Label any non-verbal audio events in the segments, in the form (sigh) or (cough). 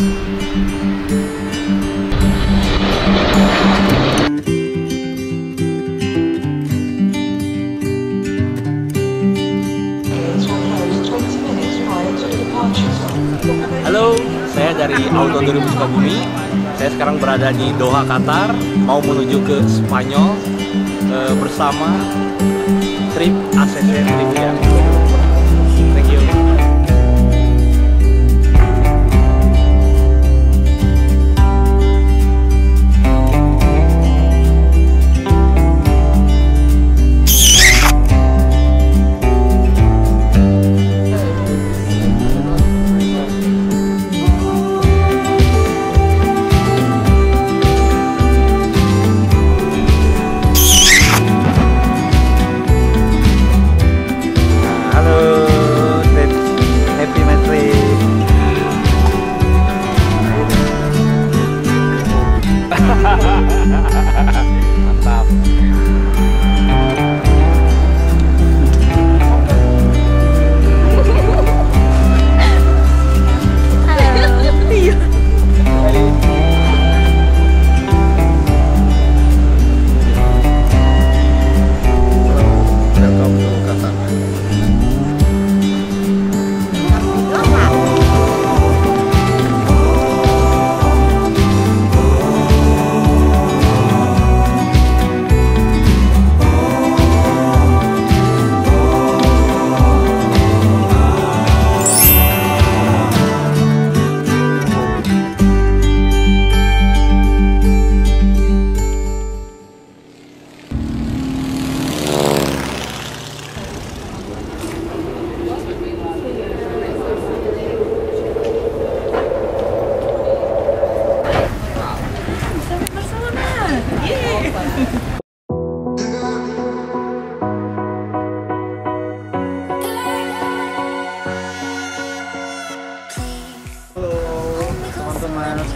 Halo, saya dari Auto 2000 Sukabumi. Saya sekarang berada di Doha, Qatar, mau menuju ke Spanyol eh, bersama trip ACC. Thank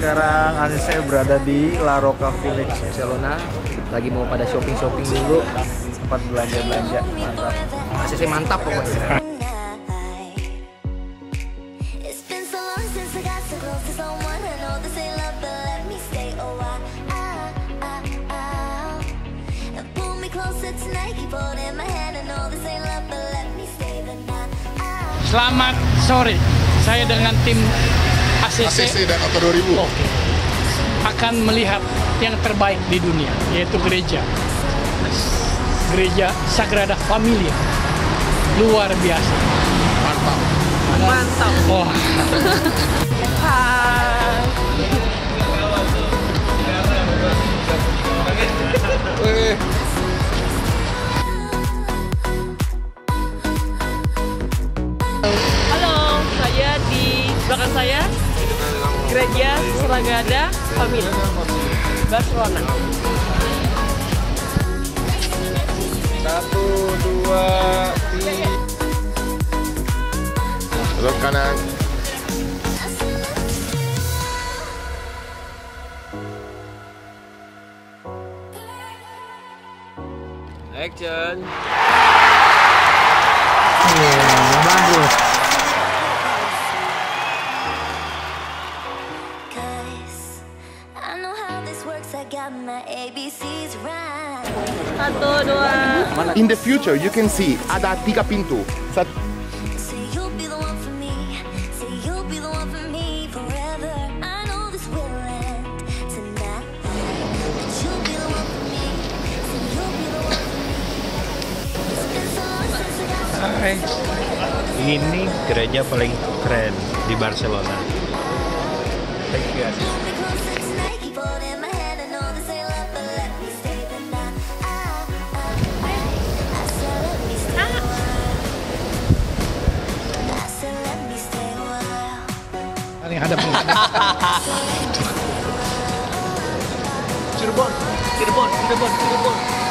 sekarang hari saya berada di La Roca Village Barcelona. Lagi mau pada shopping-shopping dulu, tempat belanja-belanja. Mantap. ACC mantap pokoknya. Selamat sore. Saya dengan tim ACC, ACC dan Auto 2000. Oke. akan melihat yang terbaik di dunia, yaitu gereja. Gereja Sagrada Familia. Luar biasa. Mantap. Mantap. Wah. Weh, (laughs) Gereja Seragada Family Barcelona. Satu, dua, tiga. Belok kanan. Action. Cause Satu, dua. In the future, you can see ada tiga pintu. Sat- Say you'll be the one for me. Say you'll Paling hadap Cirebon, Cirebon, Cirebon, Cirebon.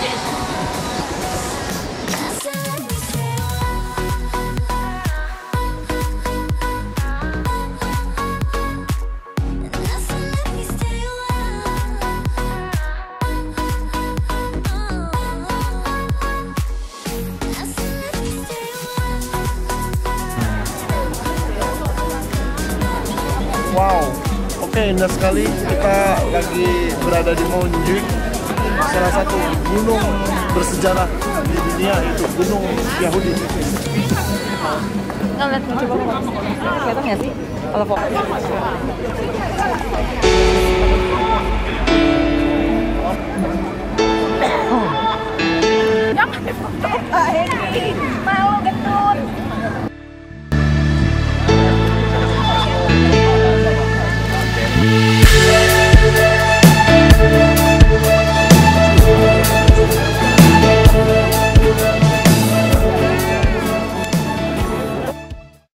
Wow, Oke, indah sekali. Kita lagi berada di Montjuic, salah satu gunung bersejarah di dunia yaitu Gunung Yahudi. Nggak lihat coba kelihatan nggak sih kalau fokus?